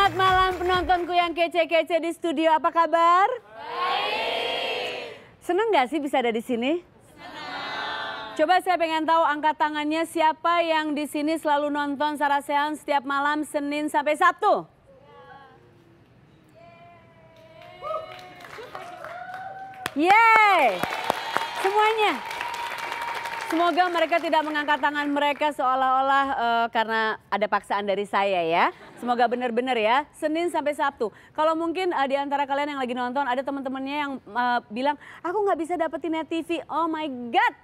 Selamat malam penontonku yang kece-kece di studio. Apa kabar? Baik. Seneng gak sih bisa ada di sini? Senang. Coba saya pengen tahu angkat tangannya siapa yang di sini selalu nonton Sarasehan setiap malam Senin sampai Sabtu? Yeay! Semuanya. Semoga mereka tidak mengangkat tangan mereka seolah-olah uh, karena ada paksaan dari saya ya. Semoga benar-benar ya, Senin sampai Sabtu. Kalau mungkin uh, di antara kalian yang lagi nonton ada teman-temannya yang uh, bilang, aku nggak bisa dapetin net TV. Oh my God,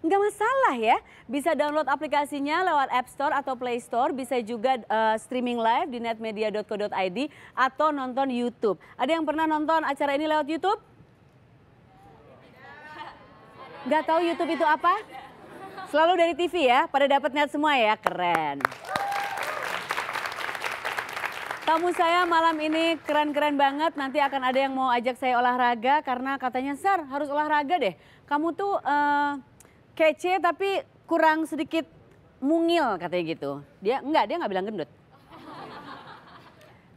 nggak masalah ya. Bisa download aplikasinya lewat App Store atau Play Store. Bisa juga uh, streaming live di netmedia.co.id atau nonton YouTube. Ada yang pernah nonton acara ini lewat YouTube? Gak tahu YouTube itu apa? Selalu dari TV ya, pada dapat net semua ya, keren. Tamu saya malam ini keren-keren banget, nanti akan ada yang mau ajak saya olahraga karena katanya Sar harus olahraga deh. Kamu tuh uh, kece tapi kurang sedikit mungil katanya gitu. Dia enggak, dia nggak bilang gendut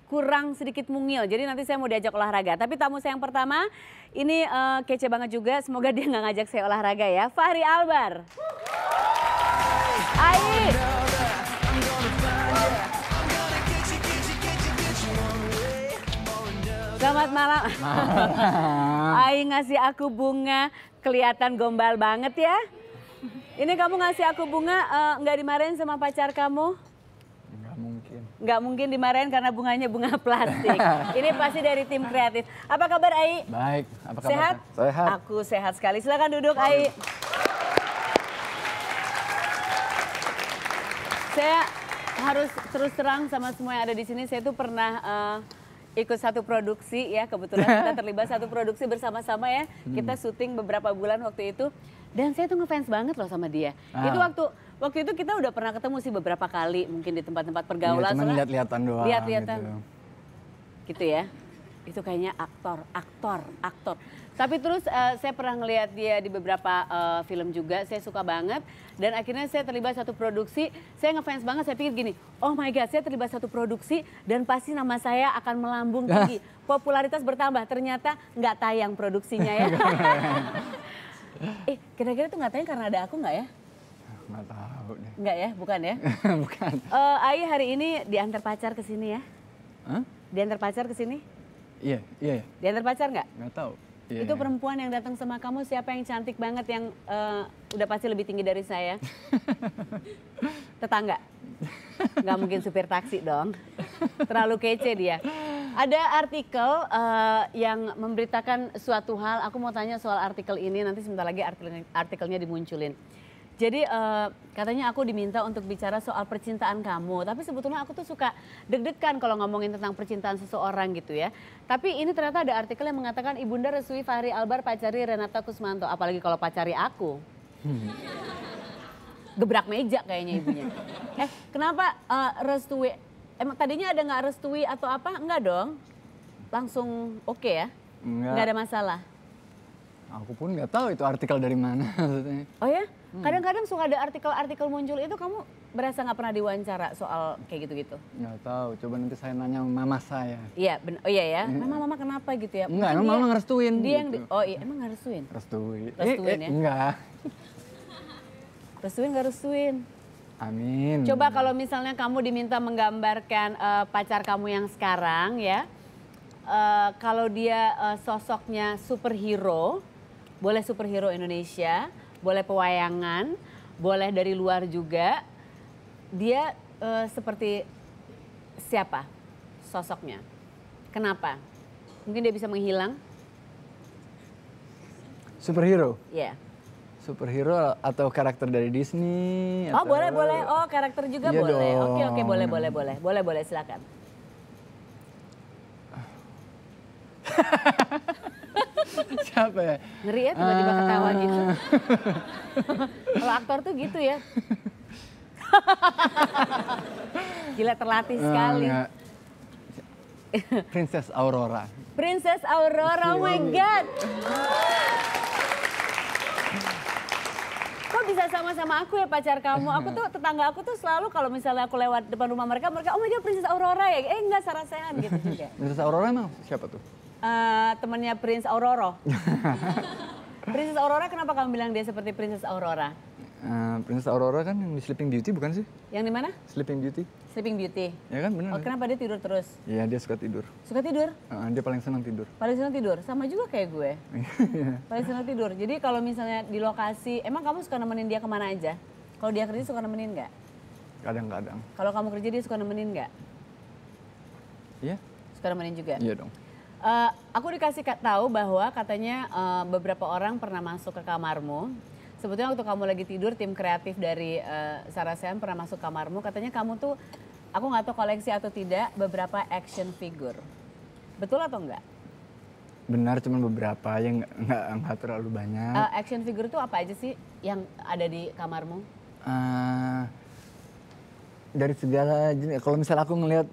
kurang sedikit mungil. Jadi nanti saya mau diajak olahraga. Tapi tamu saya yang pertama ini uh, kece banget juga. Semoga dia nggak ngajak saya olahraga ya. Fahri Albar. Ai. Selamat malam. Ai ngasih aku bunga kelihatan gombal banget ya. Ini kamu ngasih aku bunga uh, nggak dimarahin sama pacar kamu? nggak mungkin dimarahin karena bunganya bunga plastik. Ini pasti dari tim kreatif. Apa kabar Ai? Baik. Apa kabar? Sehat? Sehat. Aku sehat sekali. Silakan duduk Ai. Saya harus terus terang sama semua yang ada di sini. Saya tuh pernah uh, ikut satu produksi ya kebetulan kita terlibat satu produksi bersama-sama ya. Hmm. Kita syuting beberapa bulan waktu itu dan saya tuh ngefans banget loh sama dia. Ah. Itu waktu waktu itu kita udah pernah ketemu sih beberapa kali mungkin di tempat-tempat pergaulan. Iya, lihat-lihatan doang. Lihat-lihatan. Gitu. gitu ya. Itu kayaknya aktor, aktor, aktor. Tapi terus uh, saya pernah ngelihat dia di beberapa uh, film juga, saya suka banget. Dan akhirnya saya terlibat satu produksi, saya ngefans banget, saya pikir gini, oh my god saya terlibat satu produksi dan pasti nama saya akan melambung tinggi. Popularitas bertambah, ternyata nggak tayang produksinya ya. eh kira-kira tuh nggak tayang karena ada aku nggak ya? Nggak tahu deh. Enggak ya, bukan ya? bukan. Uh, Ai hari ini diantar pacar ke sini ya? Hah? Diantar pacar ke sini? Iya, iya. iya. Diantar pacar nggak? Nggak tahu. Iya, itu perempuan yang datang sama kamu siapa yang cantik banget yang uh, udah pasti lebih tinggi dari saya? Tetangga? Nggak mungkin supir taksi dong. Terlalu kece dia. Ada artikel uh, yang memberitakan suatu hal. Aku mau tanya soal artikel ini nanti sebentar lagi artikel, artikelnya dimunculin. Jadi uh, katanya aku diminta untuk bicara soal percintaan kamu, tapi sebetulnya aku tuh suka deg-degan kalau ngomongin tentang percintaan seseorang gitu ya. Tapi ini ternyata ada artikel yang mengatakan Ibunda Resui Fahri Albar pacari Renata Kusmanto, apalagi kalau pacari aku. Hmm. Gebrak meja kayaknya ibunya. Eh kenapa uh, restui, emang tadinya ada nggak restui atau apa? Enggak dong, langsung oke okay ya? Enggak. Enggak ada masalah. Aku pun nggak tahu itu artikel dari mana Oh ya? Hmm. Kadang-kadang suka ada artikel-artikel muncul itu kamu berasa nggak pernah diwawancara soal kayak gitu-gitu? Nggak tahu. Coba nanti saya nanya mama saya. Iya, oh iya ya. Mama mama kenapa gitu ya? Enggak, emang mama ngerestuin. Dia yang gitu. oh iya, emang ngerestuin? Restuin. Restuin eh, ya? enggak. restuin nggak restuin? Amin. Coba kalau misalnya kamu diminta menggambarkan uh, pacar kamu yang sekarang ya, uh, kalau dia uh, sosoknya superhero, boleh superhero Indonesia, boleh pewayangan, boleh dari luar juga. Dia uh, seperti siapa sosoknya? Kenapa? Mungkin dia bisa menghilang? Superhero? Iya. Yeah. Superhero atau karakter dari Disney? Oh atau... boleh boleh. Oh karakter juga iya boleh. Oke oke boleh boleh boleh boleh boleh silakan. Siapa ya? Ngeri ya tiba-tiba ketawa gitu. Ah. Kalau aktor tuh gitu ya. Gila terlatih uh, sekali. Princess Aurora. Princess Aurora, oh my God. Kok bisa sama-sama aku ya pacar kamu. Aku tuh tetangga aku tuh selalu kalau misalnya aku lewat depan rumah mereka, mereka oh my god Princess Aurora ya. Eh enggak Sarah Sehan gitu juga. Princess Aurora emang siapa tuh? Eh, temannya Prince Aurora. Princess Aurora kenapa kamu bilang dia seperti Princess Aurora? Eh, Princess Aurora kan yang di Sleeping Beauty bukan sih? Yang di mana? Sleeping Beauty. Sleeping Beauty. Ya kan benar. Oh, kenapa dia tidur terus? Iya dia suka tidur. Suka tidur? Eh, dia paling senang tidur. Paling senang tidur. Sama juga kayak gue. Paling senang tidur. Jadi kalau misalnya di lokasi, emang kamu suka nemenin dia ke mana aja? Kalau dia kerja suka nemenin nggak? Kadang-kadang. Kalau kamu kerja dia suka nemenin nggak? Iya? Suka nemenin juga? Iya dong. Eh, aku dikasih ka- tahu bahwa katanya eh, beberapa orang pernah masuk ke kamarmu. Sebetulnya waktu kamu lagi tidur, tim kreatif dari eh, Sarah Sehan pernah masuk kamarmu. Katanya kamu tuh, aku nggak tahu koleksi atau tidak, beberapa action figure. Betul atau enggak? Benar cuman beberapa yang nggak- nggak terlalu banyak. Eh, action figure itu apa aja sih yang ada di kamarmu? Eh, dari segala jenis. Kalau misalnya aku ngelihat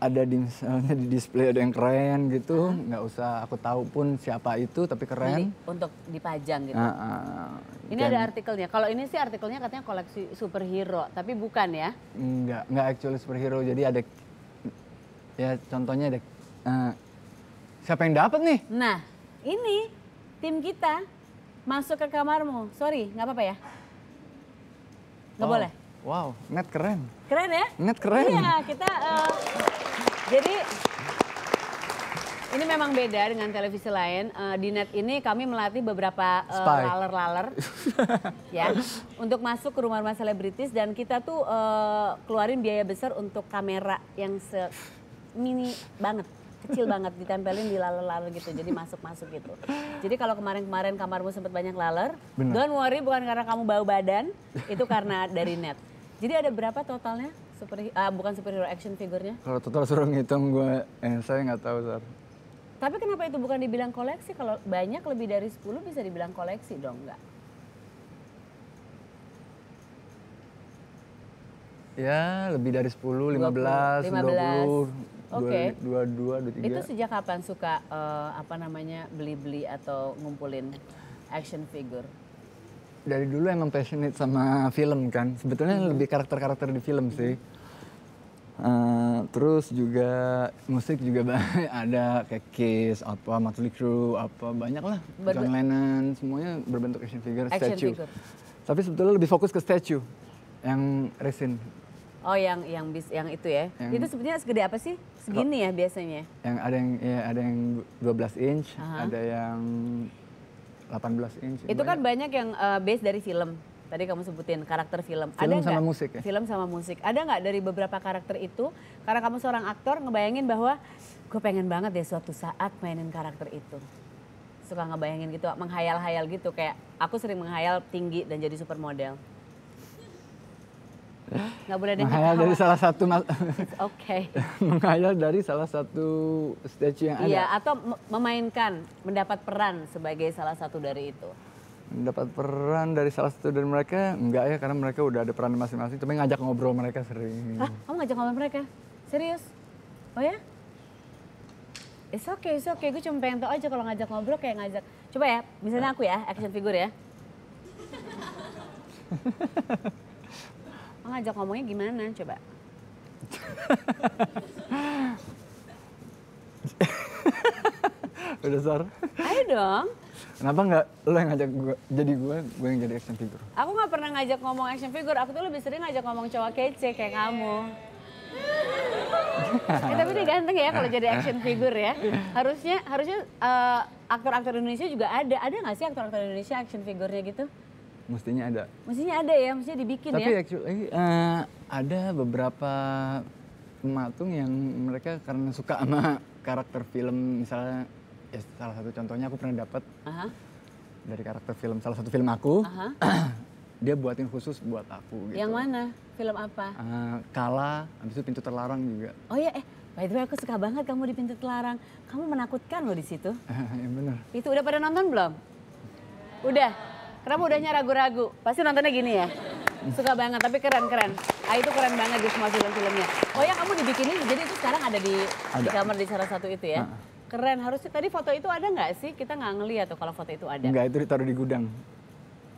ada di misalnya di display ada yang keren gitu, nggak usah aku tahu pun siapa itu tapi keren. untuk dipajang gitu. Ah, ah. Ini Dan ada artikelnya. Kalau ini sih artikelnya katanya koleksi superhero, tapi bukan ya. nggak nggak actually superhero jadi ada ya contohnya ada eh, siapa yang dapat nih? Nah, ini tim kita masuk ke kamarmu. Sorry, nggak apa-apa ya? Nggak Wow. boleh. Wow, net keren. Keren ya? Net keren. Iya, kita eh, jadi ini memang beda dengan televisi lain. Eh, di net ini kami melatih beberapa eh, laler-laler ya untuk masuk ke rumah-rumah selebritis dan kita tuh eh, keluarin biaya besar untuk kamera yang se mini banget kecil banget ditempelin di laler-laler gitu jadi masuk-masuk gitu jadi kalau kemarin-kemarin kamarmu sempat banyak laler Benar. don't worry bukan karena kamu bau badan itu karena dari net jadi ada berapa totalnya super ah, bukan superhero action figurnya Kalau total suruh ngitung gue, eh, saya nggak tahu Sar. tapi kenapa itu bukan dibilang koleksi kalau banyak lebih dari 10 bisa dibilang koleksi dong enggak Ya lebih dari 10, 15, 15. 20, Oke. 22, 23. Itu sejak kapan suka eh, apa namanya beli-beli atau ngumpulin action figure? Dari dulu emang passionate sama film kan. Sebetulnya Hmm. lebih karakter-karakter di film sih. Eh, terus juga musik juga banyak ada kayak Kiss, apa Motley Crue, apa banyak lah. Berbe- John Lennon, semuanya berbentuk action figure, Action statue. figure. Tapi sebetulnya lebih fokus ke statue yang resin. Oh yang yang bis yang itu ya? Yang- itu sebenarnya segede apa sih? Segini ya biasanya? Yang ada yang ya ada yang 12 inch, Aha. ada yang 18 inch. Itu kan banyak yang eh, base dari film. Tadi kamu sebutin karakter film. Film ada sama nggak? musik ya? Film sama musik. Ada nggak dari beberapa karakter itu? Karena kamu seorang aktor ngebayangin bahwa gue pengen banget deh suatu saat mainin karakter itu. Suka ngebayangin gitu, menghayal-hayal gitu. Kayak aku sering menghayal tinggi dan jadi supermodel. Nggak boleh ada menghayal dari salah satu okay. menghayal dari salah satu statue yang ada. Iya, atau me- memainkan, mendapat peran sebagai salah satu dari itu. Dapat peran dari salah satu dari mereka enggak ya karena mereka udah ada peran masing-masing. Tapi ngajak ngobrol mereka sering. Hah, kamu ngajak ngomong mereka? Serius? Oh ya? It's okay, it's okay. Gue cuma pengen tau aja kalau ngajak ngobrol kayak ngajak. Coba ya, misalnya aku ya, action figure ya. Ngajak ngomongnya gimana? Coba. Udah Sar. Ayo dong. Kenapa nggak lo yang ngajak gue jadi gue, gue yang jadi action figure? Aku nggak pernah ngajak ngomong action figure. Aku tuh lebih sering ngajak ngomong cowok kece kayak kamu. Eh, tapi dia ganteng ya kalau jadi action figure ya. Harusnya harusnya eh, aktor-aktor Indonesia juga ada. Ada nggak sih aktor-aktor Indonesia action figure-nya gitu? Mestinya ada. Mestinya ada ya, mestinya dibikin Tapi ya. actually eh, ada beberapa pematung yang mereka karena suka sama karakter film misalnya ya salah satu contohnya aku pernah dapat Aha, dari karakter film salah satu film aku aha. dia buatin khusus buat aku gitu. Yang mana? Film apa? Eh, Kala, habis itu pintu terlarang juga. Oh ya, eh, by the way aku suka banget kamu di pintu terlarang. Kamu menakutkan loh di situ. yang bener. Itu udah pada nonton belum? Udah. Kenapa udahnya ragu-ragu? Pasti nontonnya gini ya. Suka banget, tapi keren-keren. Ah itu keren banget di semua film-filmnya. Oh ya kamu dibikinin, jadi itu sekarang ada di, di Ada. kamar di salah satu itu ya. Ha-ha. Keren, harusnya tadi foto itu ada nggak sih? Kita nggak ngeliat tuh kalau foto itu ada. Enggak, itu ditaruh di gudang.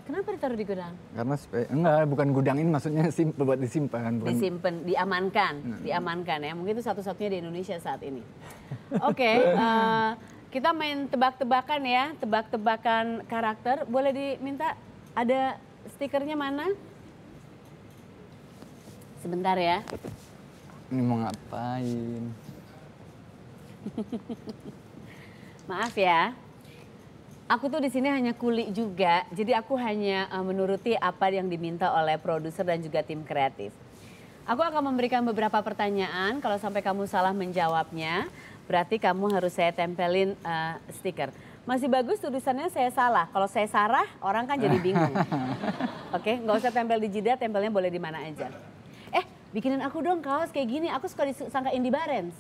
Kenapa ditaruh di gudang? Karena enggak, bukan gudang ini maksudnya buat disimpan. Bukan, Disimpan, diamankan, diamankan ya. Mungkin itu satu-satunya di Indonesia saat ini. Oke, eh, kita main tebak-tebakan ya, tebak-tebakan karakter. Boleh diminta ada stikernya mana? Sebentar ya. Ini mau ngapain? Maaf ya. Aku tuh di sini hanya kuli juga, jadi aku hanya uh, menuruti apa yang diminta oleh produser dan juga tim kreatif. Aku akan memberikan beberapa pertanyaan, kalau sampai kamu salah menjawabnya, berarti kamu harus saya tempelin uh, stiker. Masih bagus tulisannya saya salah, kalau saya sarah orang kan jadi bingung. Oke, nggak usah tempel di jidat, tempelnya boleh di mana aja. Eh, bikinin aku dong kaos kayak gini, aku suka disangka Indi Barens.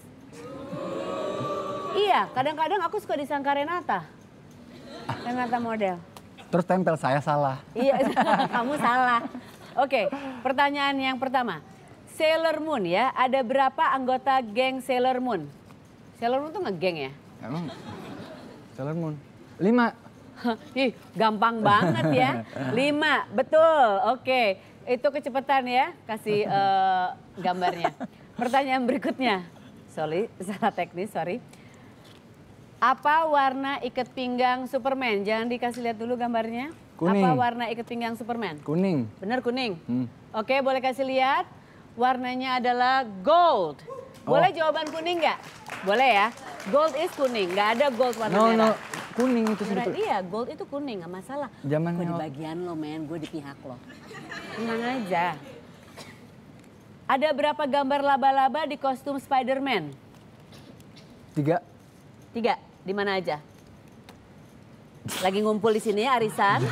Iya, kadang-kadang aku suka disangka Renata. Renata model. Terus tempel saya salah. Iya, kamu salah. Oke, pertanyaan yang pertama. Sailor Moon ya, ada berapa anggota geng Sailor Moon? Sailor Moon tuh ngegeng ya? Emang Sailor Moon. Lima. Ih, gampang banget ya. Lima, betul. Oke, itu kecepatan ya, kasih eh, gambarnya. Pertanyaan berikutnya. Sorry, salah teknis, sorry. Apa warna ikat pinggang Superman? Jangan dikasih lihat dulu gambarnya. Kuning. Apa warna ikat pinggang Superman? Kuning. Benar kuning. Hmm. Oke, boleh kasih lihat. Warnanya adalah gold. Boleh jawaban kuning nggak? Boleh ya. Gold is kuning, nggak ada gold warna No, no. merah. Kuning itu sebetulnya. iya, gold itu kuning, nggak masalah. Zamannya Gue di bagian lo, men. Gue di pihak lo. Tenang aja. Ada berapa gambar laba-laba di kostum Spider-Man? Tiga. Tiga. Di mana aja? Lagi ngumpul di sini ya, arisan?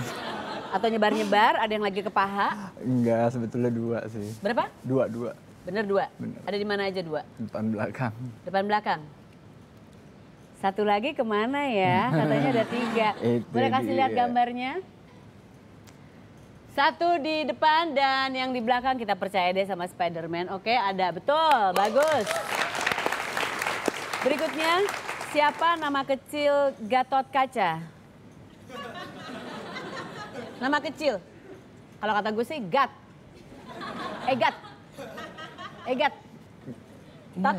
Atau nyebar-nyebar, ada yang lagi ke paha? Enggak, sebetulnya dua sih. Berapa? Dua, dua. Bener dua? Bener. Ada di mana aja dua? Depan belakang. Depan belakang. Satu lagi ke mana ya? Katanya ada tiga. Boleh kasih lihat gambarnya? Satu di depan dan yang di belakang kita percaya deh sama Spider-Man. Oke, ada. Betul, bagus. Berikutnya, siapa nama kecil Gatot Kaca? Nama kecil. Kalau kata gue sih Gat. Egat. Egat. Tat.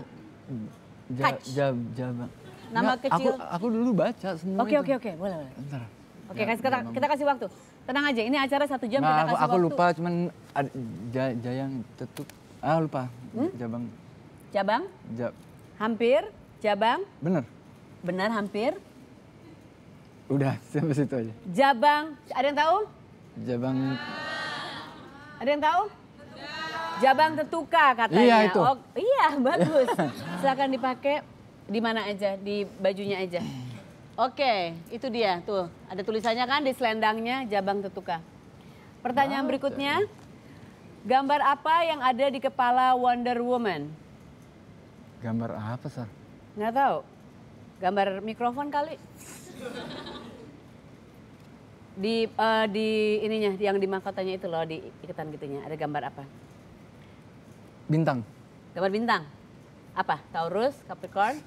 Ja, Catch. jab, jabang. Nama Nggak, kecil. Aku, aku dulu baca semua Oke oke oke boleh boleh. Bentar. Oke Ja- kasih kita, kita kasih waktu. Tenang aja ini acara satu jam Nggak, kita aku, kasih aku waktu. lupa cuman ja, jayang tetuk. Ah lupa. Hmm? Jabang. Jabang, Jab. hampir, jabang, Bener. benar hampir. Udah sampai situ aja. Jabang, ada yang tahu? Jabang. Ada yang tahu? Jabang tetuka katanya. Iya, itu. Oh, iya bagus. Silakan dipakai di mana aja, di bajunya aja. Oke, itu dia tuh. Ada tulisannya kan di selendangnya Jabang tetuka. Pertanyaan berikutnya. Gambar apa yang ada di kepala Wonder Woman? Gambar apa sar? Nggak tahu. Gambar mikrofon kali. Di eh, di ininya yang di mahkotanya itu loh di iketan gitunya ada gambar apa? Bintang. Gambar bintang. Apa? Taurus, Capricorn?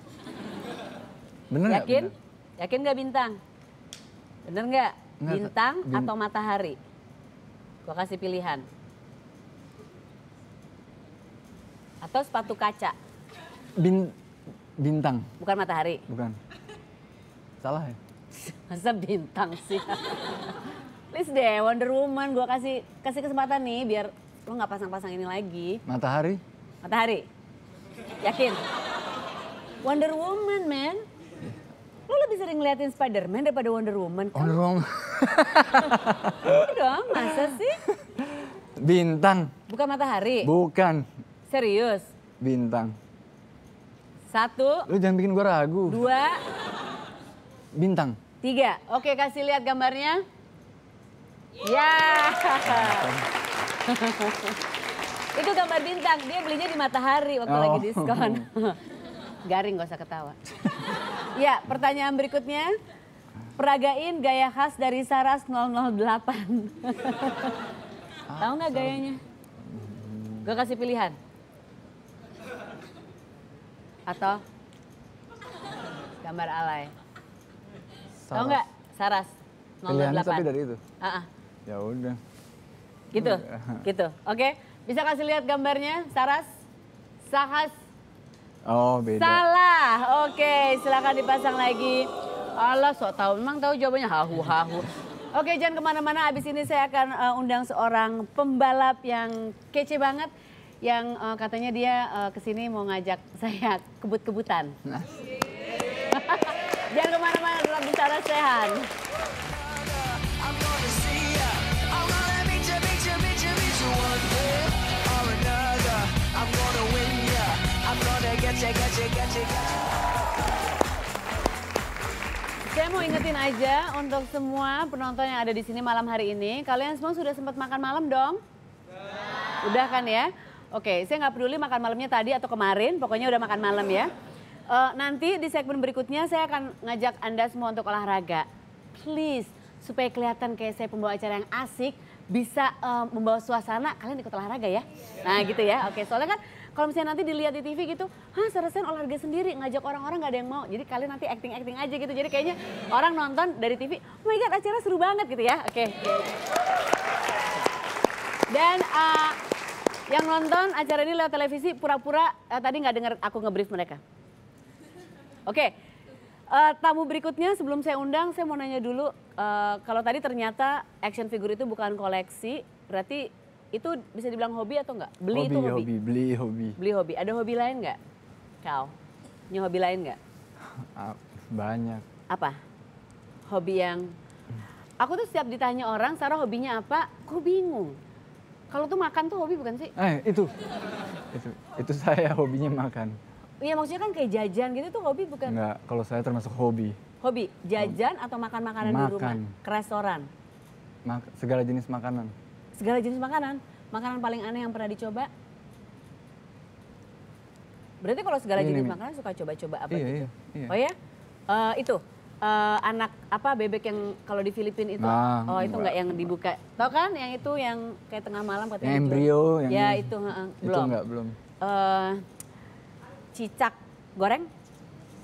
Bener Yakin? bintang? Yakin nggak bintang? Bener nggak? Nggak, Bintang bin- atau matahari? Gua kasih pilihan. Atau sepatu kaca, Bin, bintang. bukan matahari. Bukan. Salah ya? Masa bintang sih? Please deh Wonder Woman gue kasih kasih kesempatan nih biar lo nggak pasang-pasang ini lagi. Matahari. Matahari. Yakin? Wonder Woman man. Lo lebih sering ngeliatin Spider-Man daripada Wonder Woman. Kan wrong. Iya dong masa sih? Bintang. Bukan matahari. Bukan. Serius. Bintang. Satu, Lu jangan bikin gua ragu. dua, Bintang. tiga. Oke kasih lihat gambarnya. Ya. Itu gambar bintang. Dia belinya di Matahari waktu Oh. lagi diskon. Garing gak usah ketawa. ya pertanyaan berikutnya. Peragain gaya khas dari Saras 008. Tahu nggak gayanya? Gue kasih pilihan. Atau gambar alay. Tahu nggak? Saras 008. Pilihannya tapi dari itu. Ah, ah. ya udah Gitu, gitu. Oke, bisa kasih lihat gambarnya, Saras, Sahas, oh beda salah. Oke, silakan dipasang lagi. Allah, sok tahu, memang tahu jawabannya hahu hahu. Oke, jangan ke mana-mana. Abis ini saya akan uh, undang seorang pembalap yang kece banget, yang uh, katanya dia uh, ke sini mau ngajak saya kebut-kebutan. jangan ke mana-mana, tetap bicara sehat. Saya mau ingetin aja untuk semua penonton yang ada di sini malam hari ini, kalian semua sudah sempat makan malam dong? Udah kan ya? Oke, saya nggak peduli makan malamnya tadi atau kemarin, pokoknya udah makan malam ya. Eh, nanti di segmen berikutnya saya akan ngajak Anda semua untuk olahraga. Please, supaya kelihatan kayak saya pembawa acara yang asik, bisa eh, membawa suasana, kalian ikut olahraga ya. Nah gitu ya, oke. Soalnya kan kalau misalnya nanti dilihat di TV gitu, hah Sarasen olahraga sendiri, ngajak orang-orang gak ada yang mau. Jadi kalian nanti acting-acting aja gitu. Jadi kayaknya orang nonton dari TV, oh my god acara seru banget gitu ya. Oke. Dan eh, yang nonton acara ini lewat televisi pura-pura eh, tadi nggak dengar aku ngebrief mereka. Oke, eh, tamu berikutnya sebelum saya undang, saya mau nanya dulu. eh, kalau tadi ternyata action figure itu bukan koleksi, berarti itu bisa dibilang hobi atau enggak? Beli hobi, itu hobi? hobi beli hobi Beli hobi. Ada hobi lain nggak? Kau? Punya hobi lain nggak? Ah, banyak Apa? Hobi yang... Aku tuh setiap ditanya orang, Sarah hobinya apa? Kok bingung? Kalau tuh makan tuh hobi bukan sih? eh itu itu itu saya hobinya makan Iya maksudnya kan kayak jajan gitu tuh hobi bukan? Enggak, kalau saya termasuk hobi. Hobi, jajan atau makan makanan di rumah? Makan. Ke restoran? Mak- segala jenis makanan. Segala jenis makanan? Makanan paling aneh yang pernah dicoba? Berarti kalau segala Ini jenis nih. makanan suka coba-coba apa Iya, gitu? iya, iya. Oh ya? Eh, itu, eh, anak apa bebek yang kalau di Filipina itu? Nah, oh itu enggak. enggak yang dibuka. Tahu kan yang itu yang kayak tengah malam katanya Yang embrio, yang Ya ini. itu, Itu belum. enggak, belum. Eh, cicak goreng?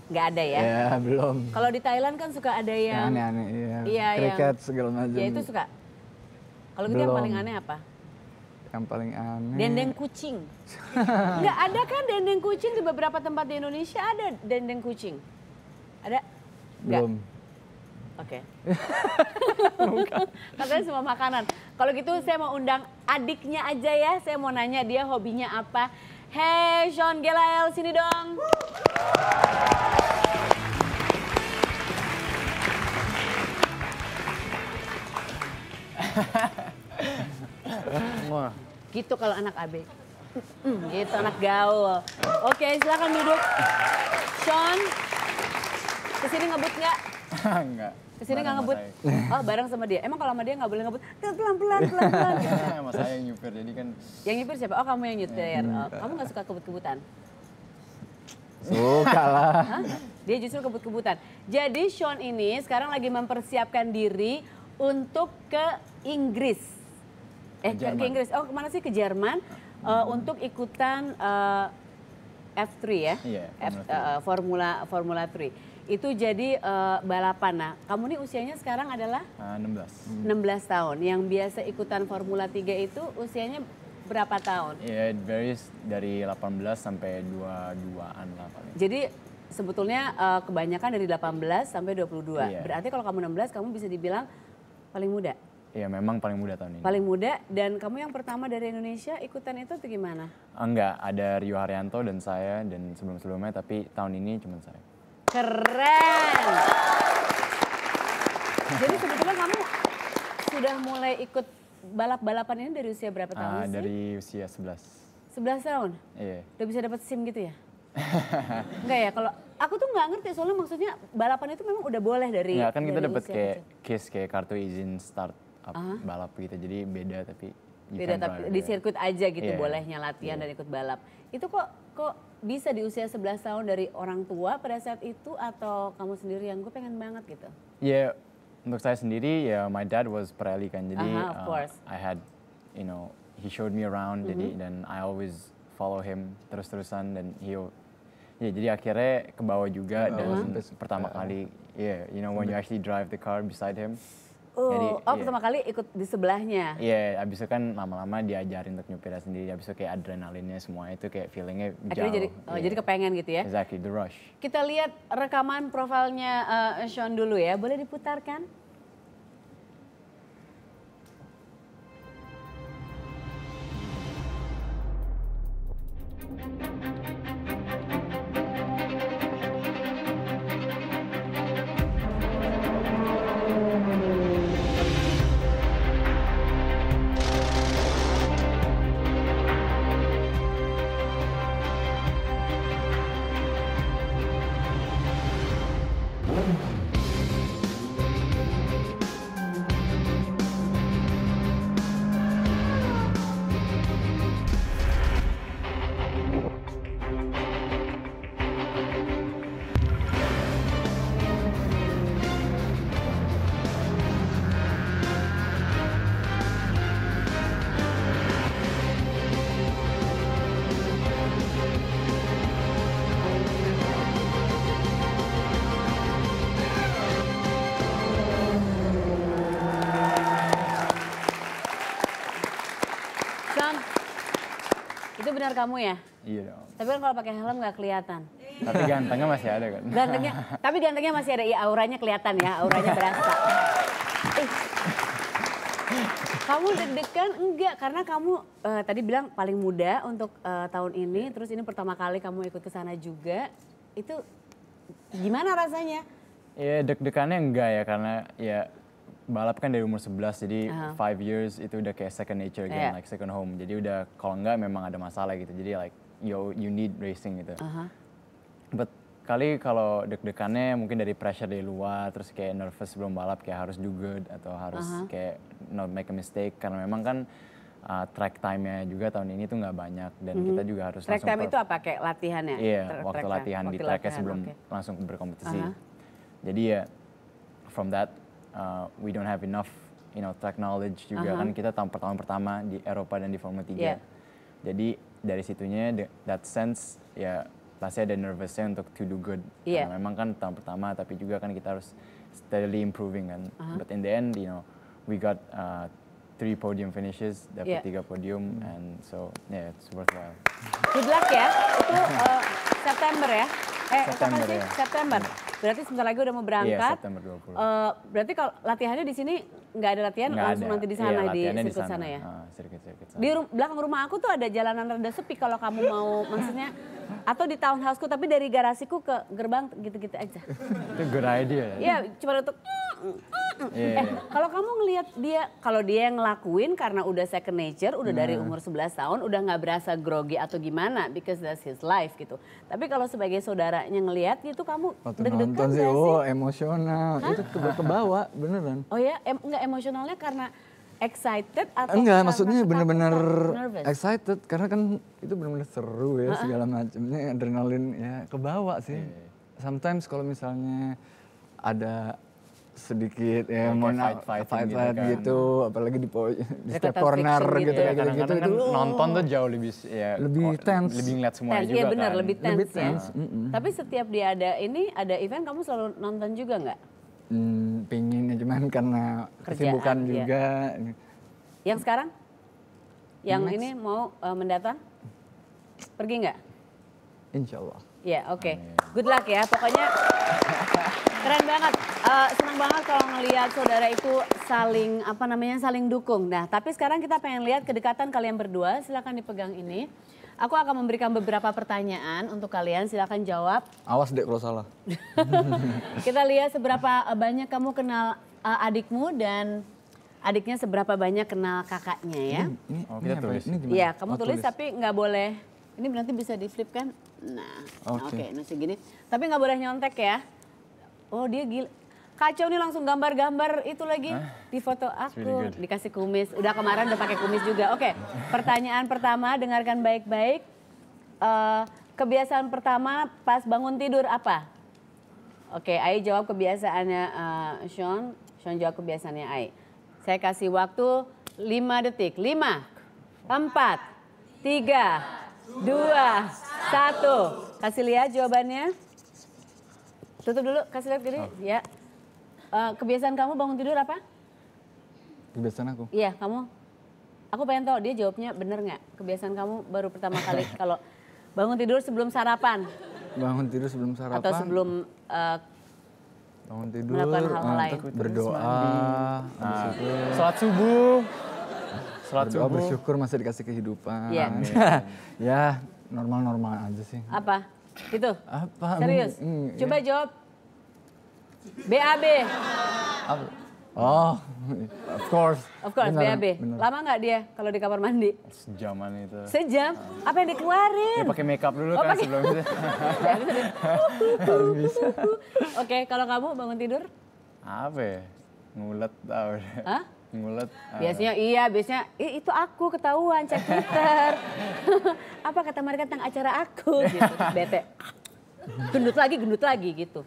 Nggak ada ya? Ya, belum. Kalau di Thailand kan suka ada Yang aneh-aneh, iya. Iya, yang- Kriket segala macam. Ya itu suka. Kalau gitu yang paling aneh apa? Yang paling aneh. Dendeng kucing. Enggak ada kan dendeng kucing di beberapa tempat di Indonesia ada dendeng kucing. Ada? Nggak? Belum. Oke. Katanya semua makanan. Kalau gitu saya mau undang adiknya aja ya. Saya mau nanya dia hobinya apa. Hey Sean Gelael sini dong. Wah. Gitu kalau anak AB. Mm, gitu anak gaul. Oke silakan duduk. Sean, ke sini ngebut nggak? Enggak. Ke sini nggak ngebut? Oh bareng sama dia. Emang kalau sama dia nggak boleh ngebut? Pelan pelan pelan pelan. saya. Sama saya yang nyupir, jadi kan yang nyupir siapa? Oh kamu yang nyetir. Oh, kamu nggak suka kebut-kebutan? Suka lah. Hah? Dia justru kebut-kebutan. Jadi Sean ini sekarang lagi mempersiapkan diri untuk ke Inggris. Eh ke, ke. Inggris. Oh ke mana sih ke Jerman? Eh, untuk ikutan eh, F3 ya? Iya, F, Formula eh, Formula Formula 3. Itu jadi eh, balapan. Nah, kamu nih usianya sekarang adalah uh, 16. 16 tahun. Yang biasa ikutan Formula 3 itu usianya berapa tahun? Ya, it varies dari 18 sampai 22-an lah paling. Jadi sebetulnya eh, kebanyakan dari 18 sampai 22. Iya. Berarti kalau kamu 16 kamu bisa dibilang paling muda. Iya, memang paling muda tahun ini. Paling muda dan kamu yang pertama dari Indonesia ikutan itu tuh gimana? Enggak, ada Rio Haryanto dan saya dan sebelum-sebelumnya, tapi tahun ini cuma saya. Keren. Jadi sebetulnya kamu sudah mulai ikut balap-balapan ini dari usia berapa tahun Ah, sih? dari usia 11. 11 tahun. Iya. Udah bisa dapat SIM gitu ya? Enggak ya, kalau aku tuh nggak ngerti soalnya maksudnya balapan itu memang udah boleh dari Enggak, kan kita dapat kayak case kayak kartu izin start up balap gitu. Jadi beda tapi beda tapi di sirkuit aja gitu Iya. bolehnya latihan dan ikut balap. Itu kok kok bisa di usia 11 tahun dari orang tua pada saat itu atau kamu sendiri yang gue pengen banget gitu? Ya, untuk saya sendiri ya my dad was Pirelli kan. Jadi Aha, of uh. I had you know, he showed me around jadi dan I always follow him terus-terusan dan he ya jadi akhirnya ke bawah juga dan bawah sampai pertama kali yeah, you know when you actually drive the car beside him Oh, Jadi, oh iya. pertama kali ikut di sebelahnya. Iya, abis itu kan lama-lama diajarin untuk nyupirnya sendiri. Abis itu kayak adrenalinnya semua itu kayak feelingnya jauh. Akhirnya jadi oh, Iya. jadi kepengen gitu ya. Exactly, the rush. Kita lihat rekaman profilnya eh, Sean dulu ya. Boleh diputarkan? Benar kamu ya? Iya dong. Tapi kan kalau pakai helm nggak kelihatan. Tapi gantengnya masih ada kan? Gantengnya, tapi gantengnya masih ada. Iya auranya kelihatan ya, auranya berasa. Eh, kamu deg-degan enggak karena kamu eh, tadi bilang paling muda untuk eh, tahun ini, terus ini pertama kali kamu ikut ke sana juga. Itu gimana rasanya? Iya deg-degannya enggak ya karena ya balap kan dari umur 11 jadi Aha. five years itu udah kayak second nature again, Iya. like second home. Jadi udah kalau enggak memang ada masalah gitu. Jadi like yo you need racing gitu. Aha. But kali kalau deg-degannya mungkin dari pressure dari luar terus kayak nervous sebelum balap kayak harus do good atau harus kayak not make a mistake karena memang kan uh, track time-nya juga tahun ini tuh nggak banyak dan kita juga harus. Track langsung time itu apa kayak latihannya? Iya, Tra- waktu latihan di Waktu tracknya latihan, sebelum oke. langsung berkompetisi. Aha. Jadi ya from that uh, we don't have enough you know track knowledge juga Aha. kan kita tahun pertama pertama di Eropa dan di Formula 3. Iya. Jadi dari situnya the- that sense ya pasti ada nervousnya untuk to do good. Iya. Karena memang kan tahun pertama tapi juga kan kita harus steadily improving kan. But in the end you know we got uh, three podium finishes, dapat Iya. tiga podium and so yeah it's worthwhile. Good luck ya. Itu eh, September ya? Eh, September, sih? ya. September. Berarti sebentar lagi udah mau Iya, berangkat. September 20. Eh, berarti kalau latihannya di sini nggak ada latihan, Nggak langsung ada. nanti di Iya, sana di latihannya sirkuit sana, ya. Ah, sirkuit-sirkuit sana. Di ru- belakang rumah aku tuh ada jalanan rada sepi kalau kamu mau maksudnya atau di townhouse-ku tapi dari garasiku ke gerbang gitu-gitu aja. Itu good idea. ya. Iya, cuma untuk Iya, Eh, iya. kalau kamu ngelihat dia, kalau dia yang ngelakuin karena udah second nature, udah dari Nah. umur 11 tahun, udah nggak berasa grogi atau gimana, because that's his life gitu. Tapi kalau sebagai saudaranya ngelihat gitu, kamu deg-degan nonton sih, oh emosional. Itu ke kebawa, beneran. Oh ya, em, nggak emosionalnya karena excited atau Enggak, maksudnya bener-bener nervous? excited karena kan itu bener-bener seru ya segala macamnya adrenalin ya kebawa sih. Sometimes kalau misalnya ada sedikit ya mau fight-fighting fight gitu fight kan. gitu, apalagi di, po- di setiap Dekatan corner gitu gitu kayak ya. gitu, gitu, kan nonton tuh jauh lebih ya Lebih ko- tense. lebih ngeliat Tense, juga iya benar, kan. lebih tense, Lebih ya. tense, mm-mm. Tapi setiap dia ada ini, ada event, kamu selalu nonton juga nggak? Hmm, cuman karena kesibukan iya. juga. Yang sekarang? Yang ini mau eh, mendatang? Pergi nggak? Insya Allah. Ya, oke. Good luck ya. Pokoknya keren banget. Eh, senang banget kalau ngelihat saudara itu saling apa namanya saling dukung. Nah, tapi sekarang kita pengen lihat kedekatan kalian berdua. Silakan dipegang ini. Aku akan memberikan beberapa pertanyaan untuk kalian. Silakan jawab. Awas dek kalau salah. Kita lihat seberapa eh, banyak kamu kenal eh, adikmu dan adiknya seberapa banyak kenal kakaknya ya. Ini, Oh, ini kita apa? tulis. Ini gimana? Iya, kamu Oh, tulis, tapi nggak boleh. Ini nanti bisa di flip kan? Nah, oke, Oke. nah segini. Tapi nggak boleh nyontek ya. Oh dia gila. Kacau nih langsung gambar-gambar itu lagi di foto aku. really. Dikasih kumis. Udah kemarin udah pakai kumis juga. Oke, pertanyaan pertama dengarkan baik-baik. Eh, kebiasaan pertama pas bangun tidur apa? Oke, Ai jawab kebiasaannya eh, Sean. Sean jawab kebiasaannya Ai. Saya kasih waktu 5 detik. 5, 4, 3, 2, 1. Kasih lihat jawabannya. Tutup dulu, kasih lihat gini. Ya. Eh, kebiasaan kamu bangun tidur apa? Kebiasaan aku. Iya, kamu. Aku pengen tahu dia jawabnya bener nggak? Kebiasaan kamu baru pertama kali kalau bangun tidur sebelum sarapan Bangun tidur sebelum sarapan. atau sebelum eh, bangun tidur, melakukan hal-hal eh, lain. berdoa, Nah, itu sholat subuh. Sholat berdoa subuh. bersyukur masih dikasih kehidupan. Iya. ya normal-normal aja sih. apa? Gitu. Apa? Serius? Hmm, hmm, Coba jawab. BAB. apa? Oh, of course. Of course, Benar, BAB. benar. Lama nggak dia kalau di kamar mandi? Sejaman itu. Sejam? Apa yang dikeluarin? Ya pakai makeup dulu Oh, kan pakai- sebelum itu. Oke, kalau kamu bangun tidur? Apa ya? Ngulet tau deh. Hah? Ngulet. ah, Biasanya iya, biasanya "Ih, itu aku ketahuan cek Twitter. Apa kata mereka tentang acara aku gitu. Bete. Gendut lagi, gendut lagi gitu.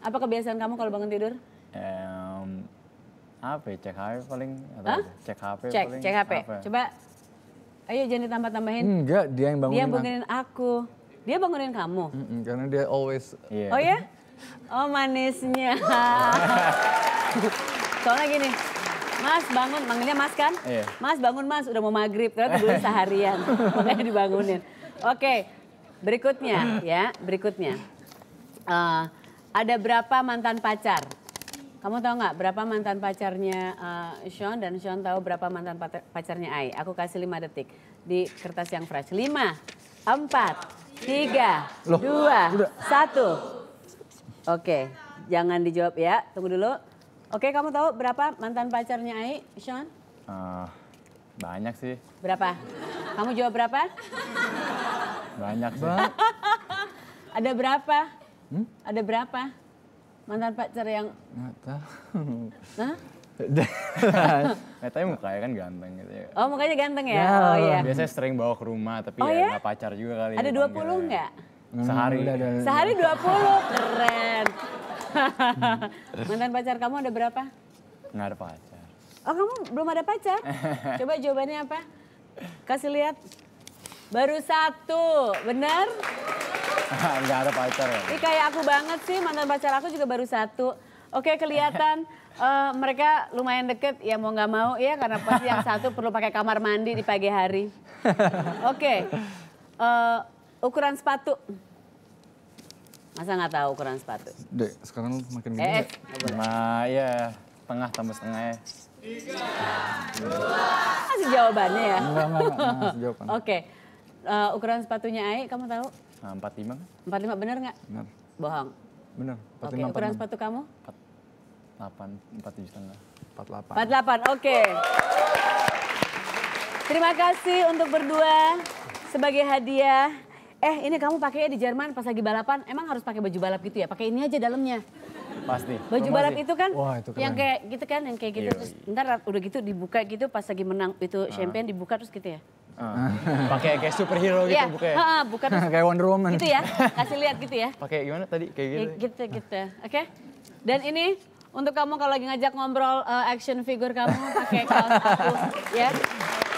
Apa kebiasaan kamu kalau bangun tidur? Em, ya? Cek HP paling atau Hah? Cek HP Cek, paling. cek HP. Ya? Coba ayo jangan ditambah-tambahin. Enggak, dia yang bangunin. Dia aku. bangunin aku. Dia bangunin kamu. Mm-mm, karena dia always Iya. Oh ya? Oh manisnya. Soalnya gini, Mas bangun, manggilnya Mas kan? Iya. Mas bangun Mas, udah mau maghrib, ternyata dulu seharian, makanya dibangunin. Oke, berikutnya ya, berikutnya. Eh, ada berapa mantan pacar? Kamu tahu nggak berapa mantan pacarnya eh, Sean dan Sean tahu berapa mantan pacarnya Ai? Aku kasih 5 detik di kertas yang fresh. 5, 4, 3, 2, 1. Oke, jangan dijawab ya. Tunggu dulu. Oke, kamu tahu berapa mantan pacarnya Ai, Sean? Eh, banyak sih. Berapa? Kamu jawab berapa? Banyak sih. Ada berapa? Ada berapa? Mantan pacar yang... nggak tahu. Hah? Eh, tapi mukanya kan ganteng gitu ya. Oh, mukanya ganteng ya? Ya. Oh iya. Biasanya sering bawa ke rumah tapi Oh, ya ya? nggak pacar juga kali. Ada dipanggilnya. 20 nggak? Sehari. Hmm, udah, udah, udah. Sehari 20, keren. Mantan pacar kamu ada berapa? Nggak ada pacar. Oh kamu belum ada pacar? Coba jawabannya apa? Kasih lihat. Baru satu, benar? Nggak ada pacar ya. Ini kayak aku banget sih, mantan pacar aku juga baru satu. Oke kelihatan eh, mereka lumayan deket, ya mau nggak mau ya karena pasti yang satu perlu pakai kamar mandi di pagi hari. Oke, eh, ukuran sepatu. Masa nggak tahu ukuran sepatu? Dek, sekarang lu makin gede. Eh? Nah, ya tengah tambah setengah ya. kasih jawabannya ya. Enggak, enggak, enggak, enggak. Oke, eh, ukuran sepatunya Ai, kamu tahu? Nah, 45 kan? 45 bener nggak? Benar, Bohong. benar. Oke, ukuran sepatu kamu? 8, 47 setengah. 48. 48, oke. Terima kasih untuk berdua sebagai hadiah. Eh ini kamu pakainya di Jerman pas lagi balapan, emang harus pakai baju balap gitu ya? Pakai ini aja dalamnya. Pasti. Baju Promosi. balap itu kan, Wah, itu yang kayak gitu kan, yang kayak gitu. Iya, Terus ntar udah gitu dibuka gitu pas lagi menang itu champagne dibuka terus gitu ya? Ah. Pakai kayak superhero gitu Iya, bukannya. ha-ha, buka terus Kayak Wonder Woman. gitu ya, kasih lihat gitu ya. Pakai gimana tadi? Kayak gitu. Ya, gitu gitu, oke? Dan ini untuk kamu kalau lagi ngajak ngobrol uh, action figure kamu pakai kaos aku, ya.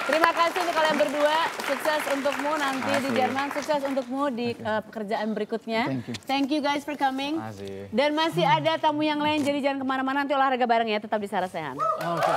Terima kasih untuk kalian berdua, sukses untukmu nanti di Makasih. Jerman, sukses untukmu di uh, pekerjaan berikutnya. Thank you. Thank you guys for coming. Makasih. Dan masih ada tamu yang lain, jadi jangan ke mana-mana nanti olahraga bareng ya, tetap di Sarasehan. Oke.